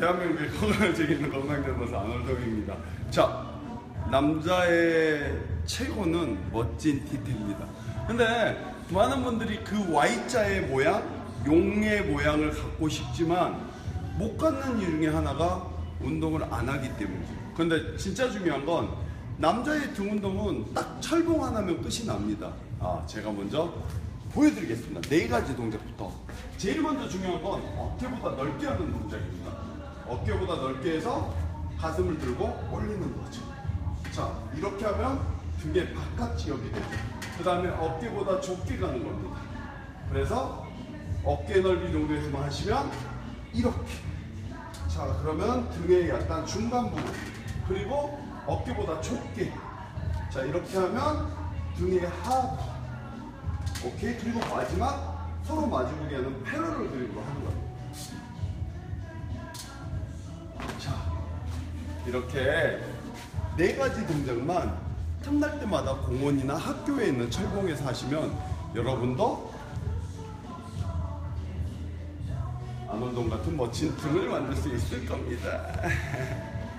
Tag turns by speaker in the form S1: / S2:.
S1: 대한민국의 건강을 지키는 건강대모사 안월동입니다. 자, 남자의 최고는 멋진 디테일입니다. 근데 많은 분들이 그 Y자의 모양, 용의 모양을 갖고 싶지만 못 갖는 이유 중에 하나가 운동을 안 하기 때문이죠. 근데 진짜 중요한 건 남자의 등 운동은 딱 철봉 하나면 끝이 납니다. 아, 제가 먼저 보여드리겠습니다. 네 가지 동작부터. 제일 먼저 중요한 건 어깨보다 넓게 하는 동작입니다. 어깨보다 넓게 해서 가슴을 들고 올리는 거죠. 자, 이렇게 하면 등의 바깥 지역이 되죠. 그 다음에 어깨보다 좁게 가는 겁니다. 그래서 어깨 넓이 정도에서만 하시면 이렇게. 자, 그러면 등의 약간 중간 부분. 그리고 어깨보다 좁게. 자, 이렇게 하면 등의 하부. 오케이. 그리고 마지막 서로 마주보게 하는 패러를 그림으로 하는 이렇게 네 가지 동작만 틈날 때마다 공원이나 학교에 있는 철봉에서 하시면 여러분도 안원동 같은 멋진 등을 만들 수 있을 겁니다.